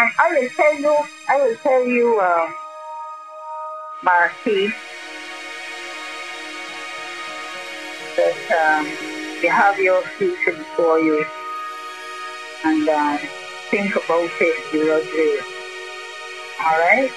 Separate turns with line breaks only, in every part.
And I will tell you, I will tell you, uh, Marquis, that um, you have your future before you, and uh, think about it. Do. All right.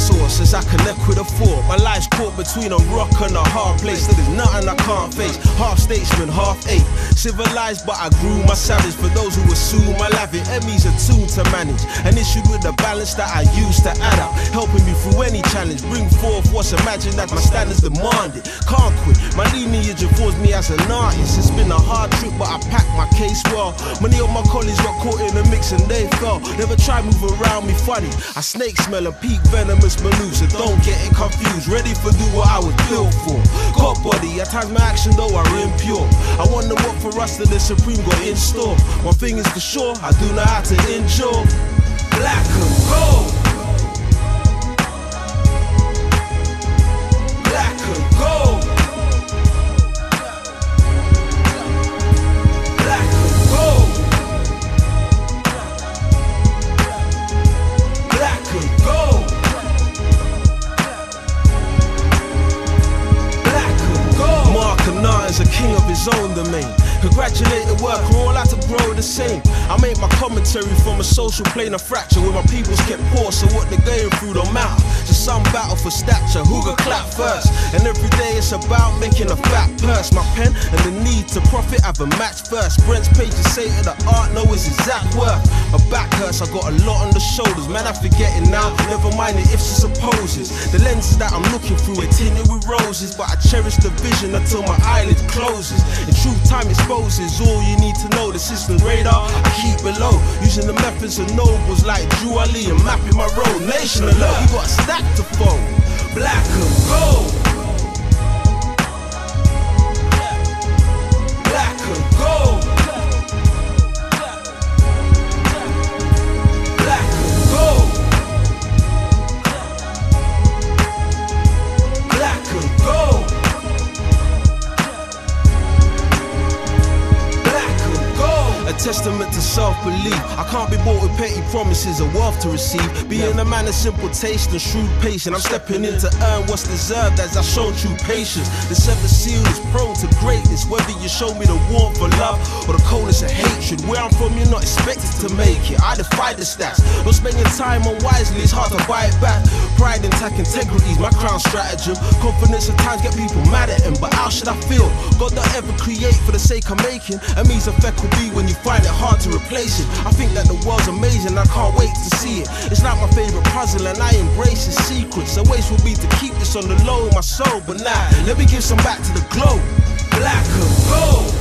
Source as I connect with a four. My life's caught between a rock and a hard place. There is nothing I can't face. Half statesman, half ape. Civilized, but I grew my savage. For those who assume I laugh it, Emmy's a tool to manage. An issue with the balance that I used to add up. Helping me through any challenge. Bring forth what's imagined that my standards demanded. Can't quit. My lineage informs me as an artist. It's been a hard trip, but I packed my case well. Many of my colleagues got caught in the mix and they fell. Never try move around me funny. I snake smell and peak venomous so don't get it confused. Ready for do what I was built for. Got body, at times my action though are impure. I wonder what for us that the Supreme got in store. One thing is for sure, I do know how to endure. Black and gold. Is a king his. Congratulate the work, we're all out to grow the same. I make my commentary from a social plane of fracture where my people's kept poor, so what they're going through don't matter. Just some battle for stature, who got clap first? And every day it's about making a fat purse. My pen and the need to profit have a match first. Brent's pages say that the art know its exact worth. A back hurts, I got a lot on the shoulders, man. I forget it now. Never mind the ifs and supposes. The lenses that I'm looking through are tinted with roses, but I cherish the vision until my eyelid closes. In truth, time exposes all you need to know. The system radar I keep below, using the methods of nobles like Drew Ali and mapping my road. Nation alert, you got a stack to fold. Black and gold. Testament to self-belief. I can't be bought petty promises of wealth to receive. Being a man of simple taste and shrewd patience. I'm stepping in to earn what's deserved as I show true patience. The seventh seal is prone to greatness, whether you show me the warmth of love or the coldness of hatred. Where I'm from, you're not expected to make it. I defy the stats. Not spending time unwisely, it's hard to buy it back. Pride intact integrity is my crown stratagem. Confidence at times get people mad at him, but how should I feel? God don't ever create for the sake of making. A means effect will be when you find it hard to replace it. I think that the world's amazing, I can't wait to see it. It's not my favorite puzzle, and I embrace its secrets. A waste would be to keep this on the low my soul, but now let me give some back to the globe. Black and gold.